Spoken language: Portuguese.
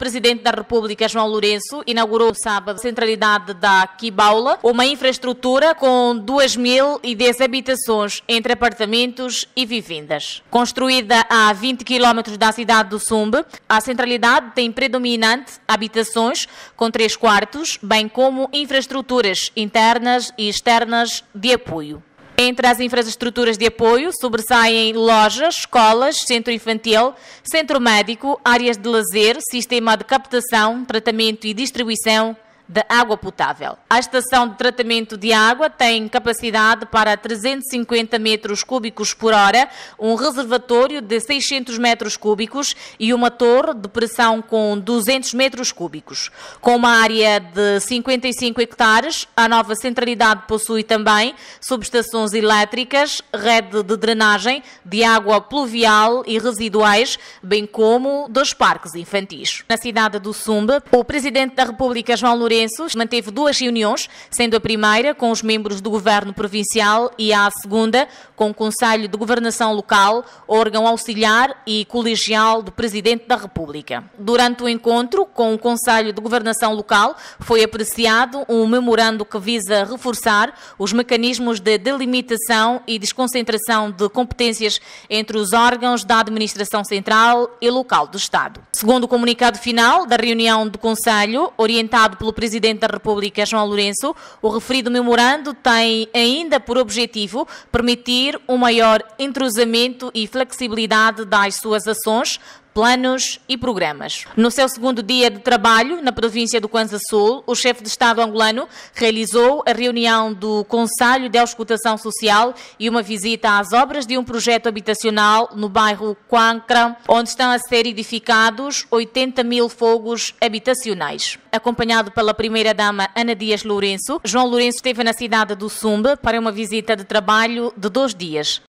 Presidente da República, João Lourenço, inaugurou sábado a centralidade da Quibaula, uma infraestrutura com 2.010 habitações entre apartamentos e vivendas. Construída a 20 quilómetros da cidade do Sumbe, a centralidade tem predominante habitações com três quartos, bem como infraestruturas internas e externas de apoio. Entre as infraestruturas de apoio sobressaem lojas, escolas, centro infantil, centro médico, áreas de lazer, sistema de captação, tratamento e distribuição de água potável. A estação de tratamento de água tem capacidade para 350 metros cúbicos por hora, um reservatório de 600 metros cúbicos e uma torre de pressão com 200 metros cúbicos. Com uma área de 55 hectares, a nova centralidade possui também subestações elétricas, rede de drenagem de água pluvial e residuais, bem como dos parques infantis. Na cidade do Sumbe, o Presidente da República, João Lourenço, Manteve duas reuniões, sendo a primeira com os membros do Governo Provincial e a segunda com o Conselho de Governação Local, órgão auxiliar e colegial do Presidente da República. Durante o encontro com o Conselho de Governação Local, foi apreciado um memorando que visa reforçar os mecanismos de delimitação e desconcentração de competências entre os órgãos da administração central e local do Estado. Segundo o comunicado final da reunião do Conselho, orientado pelo Presidente Presidente da República, João Lourenço, o referido memorando tem ainda por objetivo permitir um maior entrosamento e flexibilidade das suas ações planos e programas. No seu segundo dia de trabalho na província do Kwanza Sul, o chefe de Estado angolano realizou a reunião do Conselho de Auscultação Social e uma visita às obras de um projeto habitacional no bairro Quancra, onde estão a ser edificados 80 mil fogos habitacionais. Acompanhado pela primeira-dama Ana Dias Lourenço, João Lourenço esteve na cidade do Sumbe para uma visita de trabalho de dois dias.